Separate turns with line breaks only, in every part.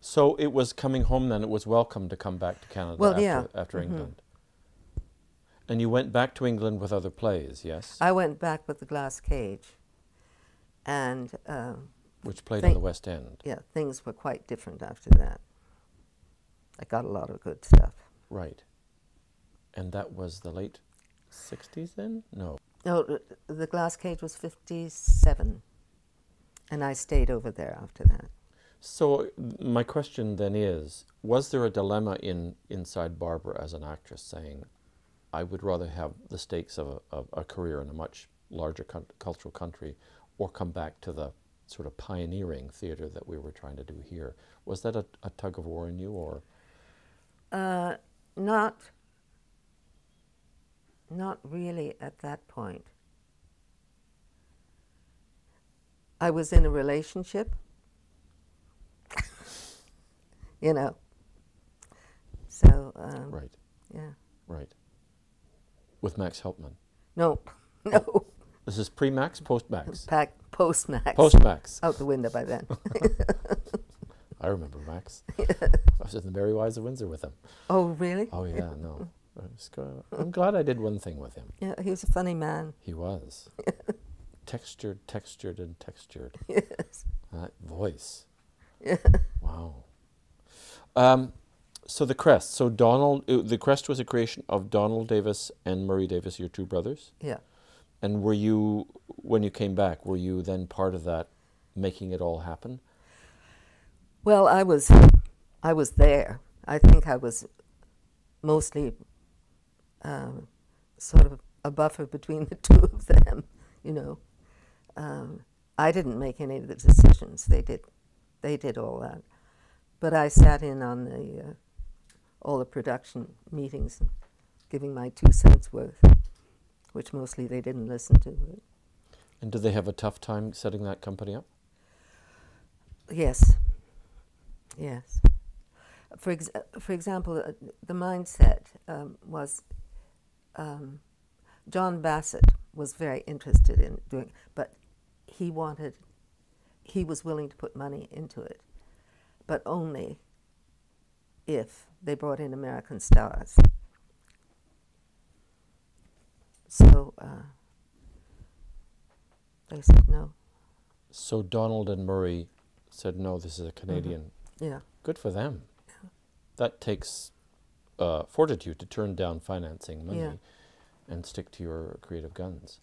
So it was coming home then. It was welcome to come back to Canada
Well,
after,
yeah.
after
Mhm.
England. And you went back to England with other plays, yes,
I went back with the Glass Cage, and um,
which played on the West End.
yeah, things were quite different after that. I got a lot of good stuff.
Right. And that was the late 60s then? No.
No, the Glass Cage was 57, and I stayed over there after that.
So my question then is, was there a dilemma in inside Barbara as an actress saying, I would rather have the stakes of a, of a career in a much larger cultural country or come back to the sort of pioneering theater that we were trying to do here. Was that a, a tug of war in you or
Uh, not, not really at that point. I was in a relationship, you know. So, um,
right,
yeah.
right. With Max Helpmann.
No, no,
This is pre-Max, post-Max?
pack post-max.
Post-Max.
Out the window by then.
I remember Max. I was in the Merry Wives of Windsor with him.
oh, really?
Oh yeah, no. I was go- I'm glad I did one thing with him.
Yeah, he was a funny man.
He was. textured, textured, and textured.
Yes.
That voice. Yeah. Wow. Um, so the crest. So Donald, uh, the crest was a creation of Donald Davis and Murray Davis, your two brothers.
Yeah.
And were you, when you came back, were you then part of that, making it all happen?
Well, I was, I was there. I think I was mostly um, sort of a buffer between the two of them. You know, um, I didn't make any of the decisions. They did, they did all that. But I sat in on the uh, all the production meetings, giving my two cents worth, which mostly they didn't listen to.
And did they have a tough time setting that company up?
Yes. Yes. For ex- for example, uh, the mindset um, was um, John Bassett was very interested in doing, but he wanted, he was willing to put money into it, but only if they brought in American stars. So uh, they said no.
So Donald and Murray said, no, this is a Canadian.
Yeah.
Good for them. Yeah. That takes uh, fortitude to turn down financing money
Yeah.
and stick to your creative guns.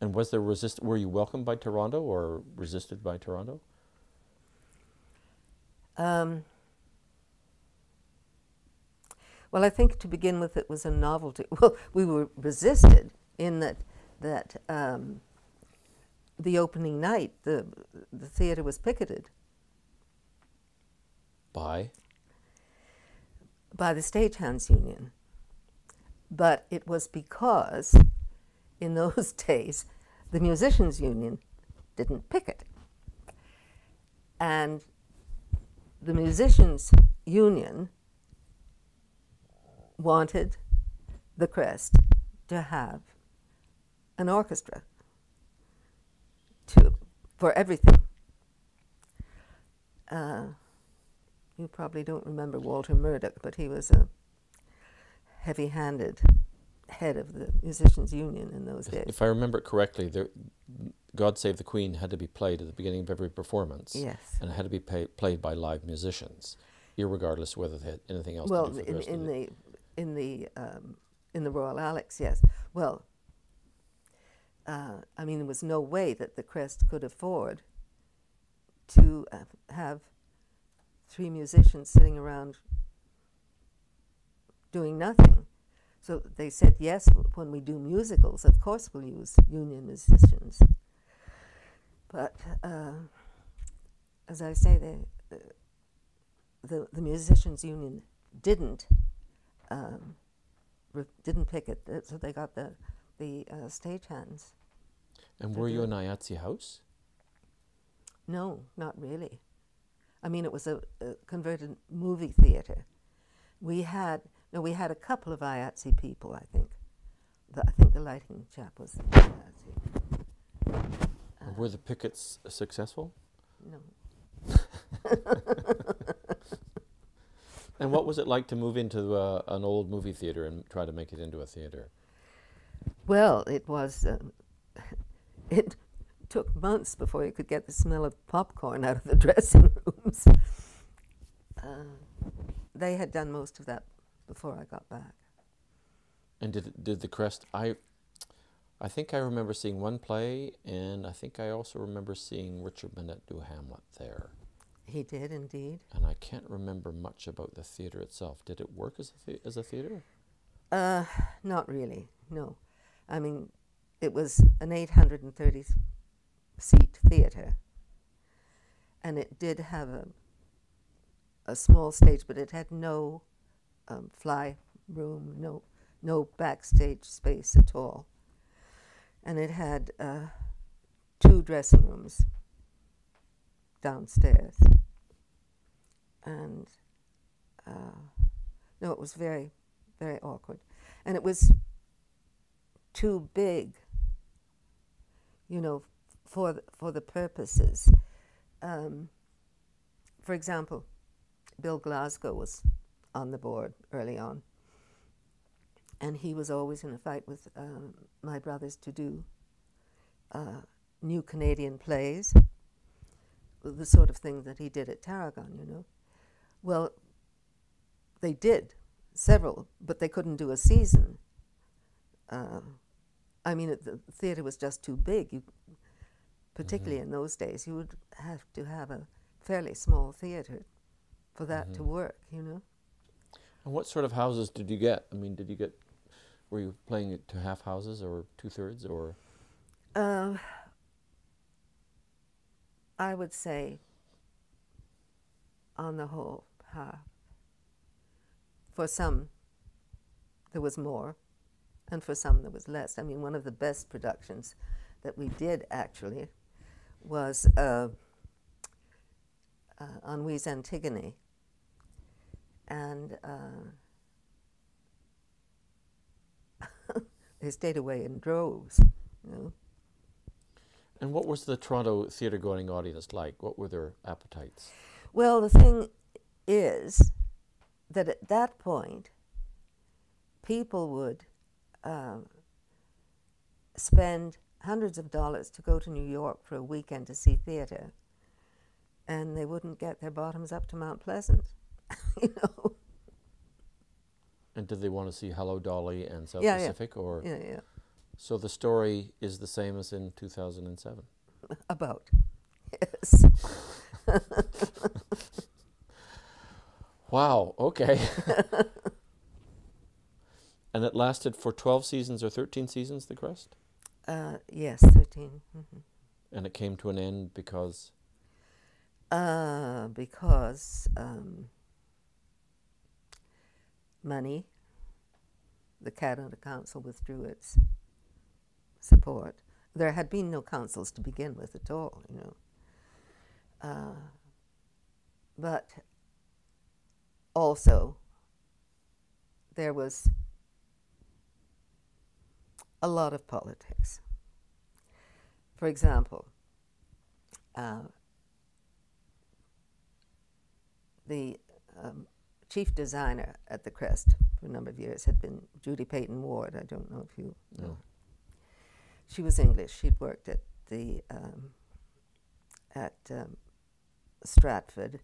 And was there resist? Were you welcomed by Toronto or resisted by Toronto?
Um, well, I think to begin with, it was a novelty. Well, we were resisted in that that um, the opening night, the the theater was picketed.
By?
By the Stagehands Union, but it was because in those days the Musicians Union didn't picket, and the Musicians Union wanted the Crest to have an orchestra to for everything. Uh, you probably don't remember Walter Murdoch, but he was a heavy-handed head of the Musicians Union in those days.
if I remember it correctly, there, God Save the Queen had to be played at the beginning of every performance,
Yes.
and it had to be pay, played by live musicians, irregardless whether they had anything else
Well,
to do for the
in,
rest
in
the,
the in the um, in the Royal Alex, yes. Well, uh, I mean, there was no way that the Crest could afford to uh, have three musicians sitting around doing nothing. So they said, yes, when we do musicals, of course we'll use union musicians. But uh, as I say, they, the, the musicians union didn't um, re- didn't pick it, so they got the the uh, stagehands.
and were you in IATSE House?
No, not really. I mean, it was a, a converted movie theater. We had no, we had a couple of IATSE people. I think, the, I think the lighting chap was IATSE.
And were the pickets successful?
No,
and what was it like to move into uh, an old movie theater and try to make it into a theater?
Well, it was. Um, it took months before you could get the smell of popcorn out of the dressing rooms. Uh, they had done most of that before I got back.
And did did the Crest? I I think I remember seeing one play, and I think I also remember seeing Richard Bennett do Hamlet there.
He did indeed.
And I can't remember much about the theater itself. Did it work as a, as a theater?
Uh, not really. No, I mean, it was an 830 seat theater, and it did have a a small stage, but it had no um, fly room, no no backstage space at all, and it had uh, two dressing rooms downstairs, and uh, no, it was very very awkward, and it was too big, you know, for the, for the purposes. Um, for example, Bill Glassco was on the board early on, and he was always in a fight with um, my brothers to do uh, new Canadian plays, the sort of thing that he did at Tarragon, you know. Well, they did several, but they couldn't do a season. Uh, I mean, it, the theater was just too big. You, particularly mm-hmm. in those days, you would have to have a fairly small theater for that mm-hmm. to work, you know.
And what sort of houses did you get? I mean, did you get, were you playing it to half houses or two thirds or?
Uh, I would say, on the whole, half. For some, there was more, and for some, there was less. I mean, one of the best productions that we did actually was uh, uh, Anouilh's Antigone and uh, they stayed away in droves. You know?
And what was the Toronto theatre going audience like? What were their appetites?
Well, the thing is that at that point, people would um, spend hundreds of dollars to go to New York for a weekend to see theatre, and they wouldn't get their bottoms up to Mount Pleasant. You know.
And did they want to see Hello Dolly and South
yeah,
Pacific,
yeah.
or?
Yeah, yeah.
So the story is the same as in 2007.
About, yes.
wow. Okay. and it lasted for 12 seasons or 13 seasons. The Crest.
Uh, yes, 13 mm-hmm.
And it came to an end because.
Uh, because. Um, money. The Canada Council withdrew its support. There had been no councils to begin with at all, you know. Uh, but also, there was a lot of politics. For example, uh, the um, chief designer at the Crest for a number of years had been Judy Peyton Ward. I don't know if you know. She was English. She'd worked at the um, at um, Stratford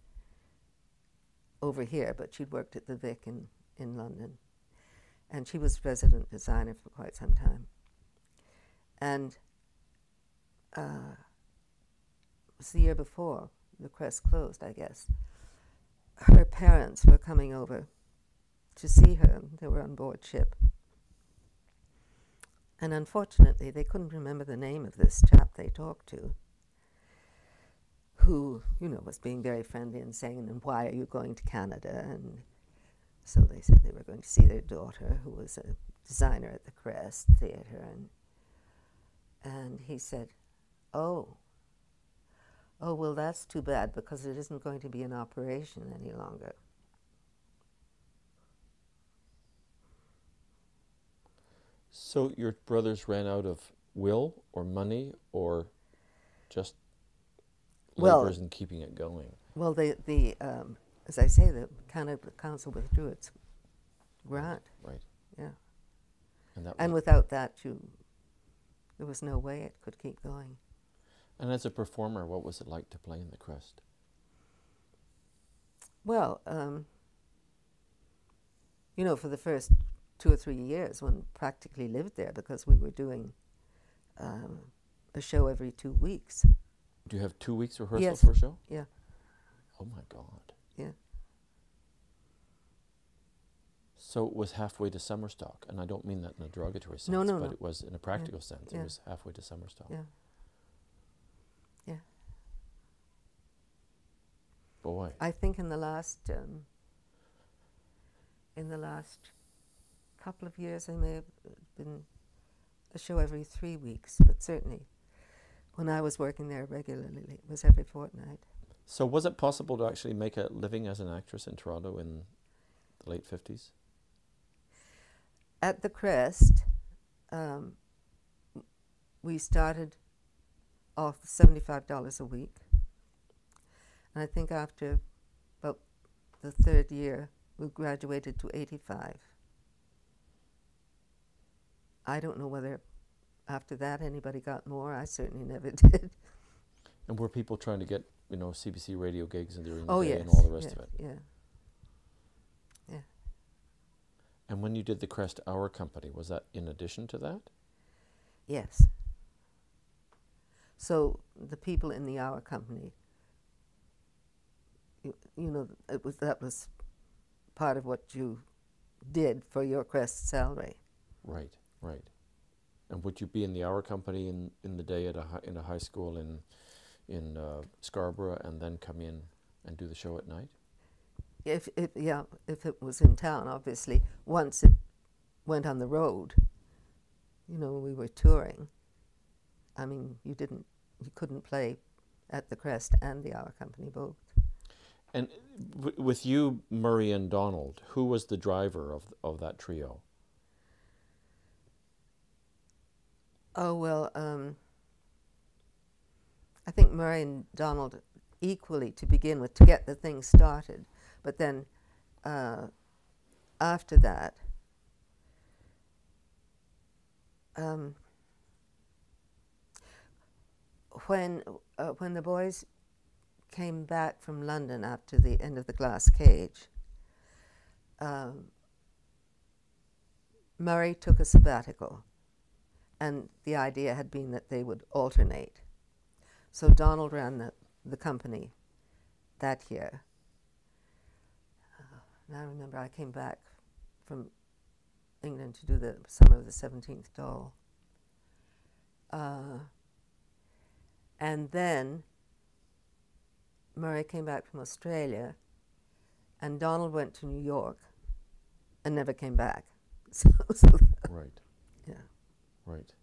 over here, but she'd worked at the Vic in, in London. And she was resident designer for quite some time. And uh, it was the year before the Crest closed, I guess her parents were coming over to see her. They were on board ship. And unfortunately, they couldn't remember the name of this chap they talked to, who, you know, was being very friendly and saying, and why are you going to Canada? And so they said they were going to see their daughter, who was a designer at the Crest Theatre. And, and he said, oh, oh, well, that's too bad because it isn't going to be an operation any longer.
So your brothers ran out of will or money or just
well,
labors in keeping it going?
Well, the, the um, as I say, the Canada Council withdrew its grant.
Right.
Yeah.
And that
And without that, you, there was no way it could keep going.
And as a performer, what was it like to play in the Crest?
Well, um, you know, for the first two or three years, one practically lived there because we were doing um, a show every two weeks.
Do you have two weeks rehearsal
Yes.
for a show?
Yeah,
Oh my God.
yeah.
So it was halfway to Summerstock, and I don't mean that in a derogatory sense,
No, no,
but
no.
it was in a practical sense. It was halfway to Summerstock.
Yeah. Yeah.
Boy.
I think in the last um, in the last couple of years, I may have been a show every three weeks, but certainly when I was working there regularly, it was every fortnight.
So was it possible to actually make a living as an actress in Toronto in the late fifties?
At the Crest, um, we started off seventy-five dollars a week, and I think after about the third year, we graduated to eighty-five. I don't know whether after that anybody got more. I certainly never did.
And were people trying to get you know CBC radio gigs and during the
oh
day
yes,
and all the rest
yes,
of it?
Yeah.
And when you did the Crest Hour Company, was that in addition to that?
Yes. So the people in the hour company, you, you know, it was that was part of what you did for your crest salary.
Right, right. And would you be in the Hour Company in, in the day at a hi- in a high school in in uh, Scarborough, and then come in and do the show at night?
If, if yeah, if it was in town, obviously. Once it went on the road, you know, we were touring. I mean, you didn't, you couldn't play at the Crest and the Hour Company both.
And with you, Murray and Donald, who was the driver of of that trio?
Oh well, um, I think Murray and Donald equally to begin with to get the thing started, but then uh, after that, um, when uh, when the boys came back from London after the end of the Glass Cage, um, Murray took a sabbatical and the idea had been that they would alternate. So Donald ran the, the company that year. Uh, and I remember I came back from England to do the Summer of the 17th Doll. Uh, and then Murray came back from Australia, and Donald went to New York and never came back. So, so
Right,
yeah.
right.